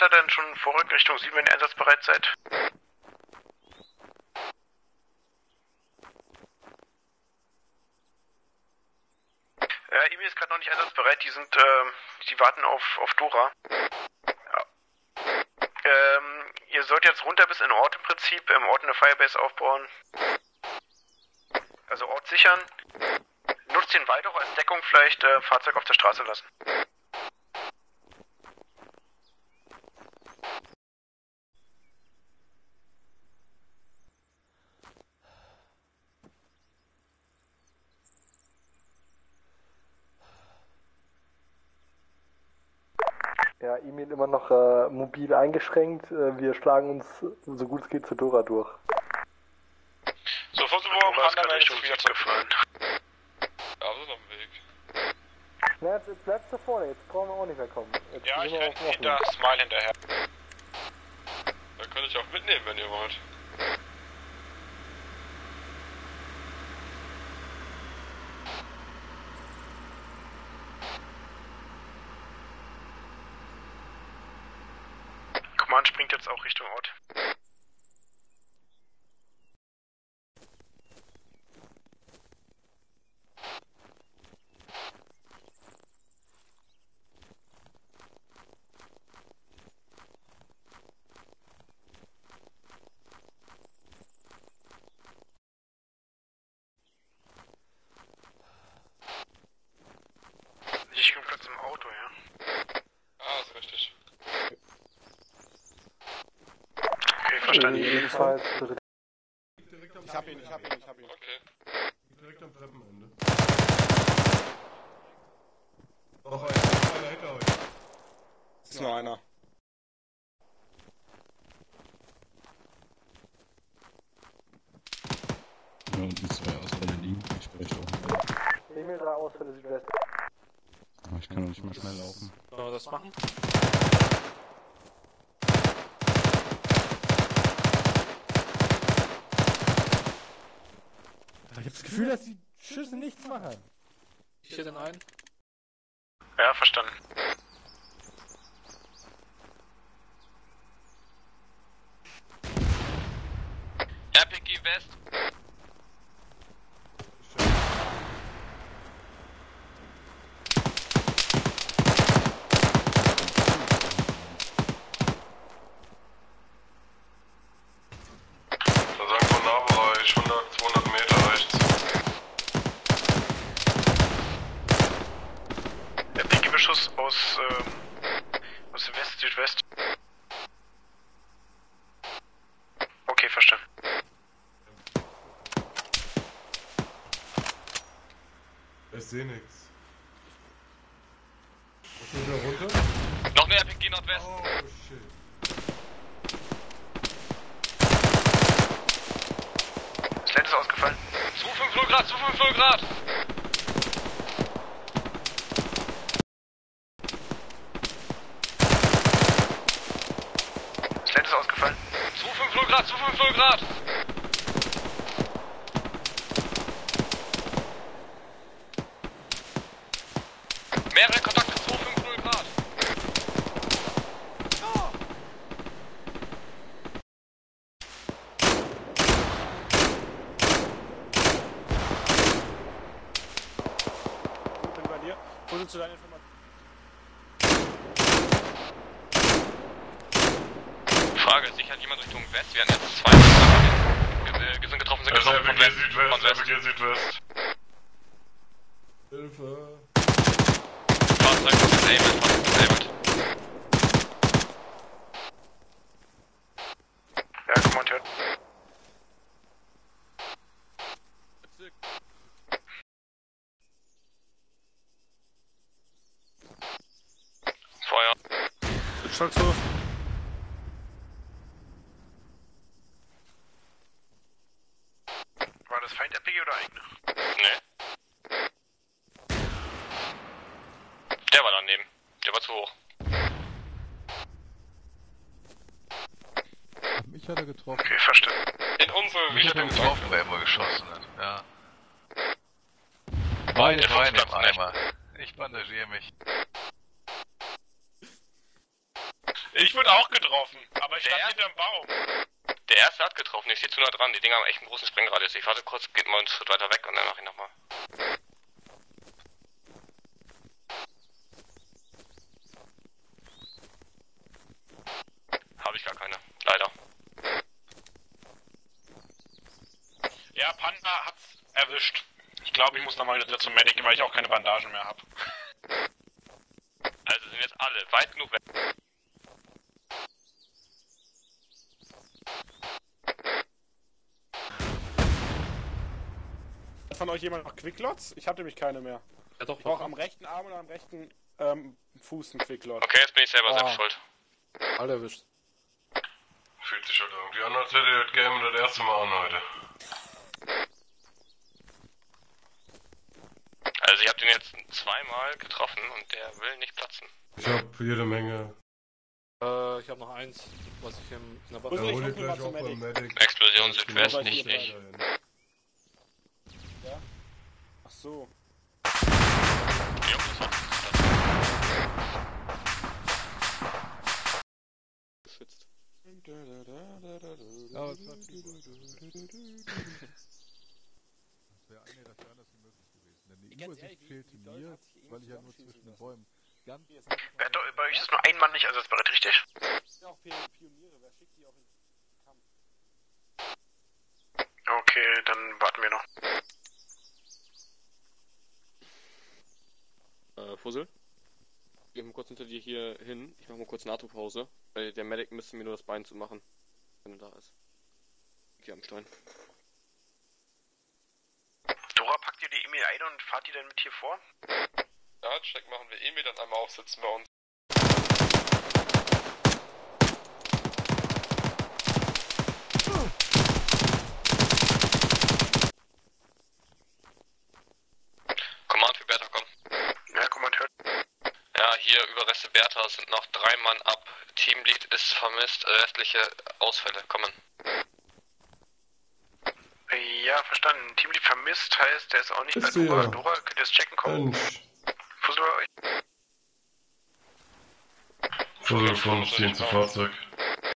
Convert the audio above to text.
Starter dann schon vorrücken Richtung Süden, wenn ihr einsatzbereit seid? Äh, Emil ist gerade noch nicht einsatzbereit, die sind, äh, die warten auf, auf Dora. Ja. Ähm, ihr sollt jetzt runter bis in Ort im Prinzip, im Ort eine Firebase aufbauen. Also Ort sichern. Nutzt den Wald auch als Deckung vielleicht, äh, Fahrzeug auf der Straße lassen. Ja, E-Mail immer noch äh, mobil eingeschränkt. Äh, wir schlagen uns so gut es geht zu Dora durch. So, Fotoburg, Dora ist ist wieder Süden zurück. gefahren. Ja, wir sind auf dem Weg. Na, jetzt, jetzt bleibst du vorne, jetzt brauchen wir auch nicht mehr kommen. Jetzt Ja, ich wir renn auf dem Offenen. hinter Smile hinterher. Da könnte ich auch mitnehmen, wenn ihr wollt. Bistrohot. Verstanden. Jedenfalls Direkt am Ich hab ihn, ich hab ihn, ich hab ihn. Okay. Direkt am Treppenende. Noch einer, noch einer hinter euch. Ist nur einer. Ja, und die zwei Ausfälle liegen. Ich spreche auch. E-Mail 3 aus für die Südwest. Ich kann doch nicht mal schnell laufen. Sollen wir das machen? Ich hab das Gefühl, dass die Schüsse nichts machen. Ich hier den einen. Ja, verstanden. Südwest. Okay, verstanden. Ich seh nix. Was ist da runter? Noch eine RPG Nordwest. Oh shit. Das Land ist ausgefallen. 250 Grad, 250 Grad. Das Land ist ausgefallen. 250 Grad, 250 Grad. Mehrere Kontakte, 250 Grad. Ich bin bei dir. Wo sind zu deinen Frage, sichert jemand Richtung West? Wir hatten jetzt zwei Ge- sind getroffen, sind getroffen von West. Von West. Südwest. Hilfe. Fahrzeug ist disabled, Fahrzeug ist disabled. Ja, Command hört. Feuer. Stolzhof. War das Feind-RPG oder eigene? Nee. Der war daneben. Der war zu hoch. Mich hat er getroffen. Okay, verstanden. In unsere Ich hab ihn Richtung. getroffen, wer immer geschossen hat. Ja. Beide Beine im. Eimer. Ich bandagiere mich. Ich wurde auch getroffen, aber ich stand Der? hinterm Baum. Der erste hat getroffen, ich stehe zu nah dran. Die Dinger haben echt einen großen Sprengradius. Ich warte kurz, geht mal einen Schritt weiter weg und dann mach ich nochmal. Habe ich gar keine. Leider. Ja, Panda hat's erwischt. Ich glaube, ich muss nochmal wieder zum Medic, weil ich auch keine Bandagen mehr habe. Also sind jetzt alle weit genug weg. Hat von euch jemand noch Quicklots? Ich habe nämlich keine mehr. Ja, doch, Ich brauche am rechten Arm und am rechten ähm, Fuß einen Quicklot. Okay, jetzt bin ich selber Ah. selbst schuld. Alle erwischt. Fühlt sich halt irgendwie an, als hätte ihr das Game das erste Mal an heute. Also ich habe den jetzt zweimal getroffen und der will nicht platzen. Ich hab jede Menge. Äh, ich habe noch eins, was ich im, in der Waffe... Ja, ich hol mal gleich auch beim Medic. Medic. Explosion Südwest, nicht hier ich. Ach so. Jo, das war's. Geschützt. Ja, aber es war viel Das wäre eine, das wäre anders wie möglich gewesen. Denn die Ganz Übersicht fehlte mir, weil ich ja nur zwischen den? Bäumen ganz... Wer hat doch, bei euch ist nur ein Mann nicht einsatzbereit, richtig? Ja, auch Pi- Pioniere. Wer schickt die auch ins Kampf? Okay, dann warten wir noch. Äh, Fussel? Geh mal kurz hinter dir hier hin. Ich mach mal kurz NATO-Pause. Weil der Medic müsste mir nur das Bein zu machen. Wenn er da ist. Hier am Stein. Dora, packt ihr die E-Mail ein und fahrt die dann mit hier vor? Ja, Check machen wir eh mit dann einmal aufsitzen bei uns. Command für Bertha, komm. Ja, Kommand hört. Ja, hier Überreste Bertha sind noch drei Mann ab. Teamlead ist vermisst, restliche Ausfälle kommen. Ja, verstanden. Teamlead vermisst heißt, der ist auch nicht bei Ist Dora. der. Dora, könnt ihr das checken kommen? Mensch. Fussel bei euch? Vogel von stehen zu Fahrzeug.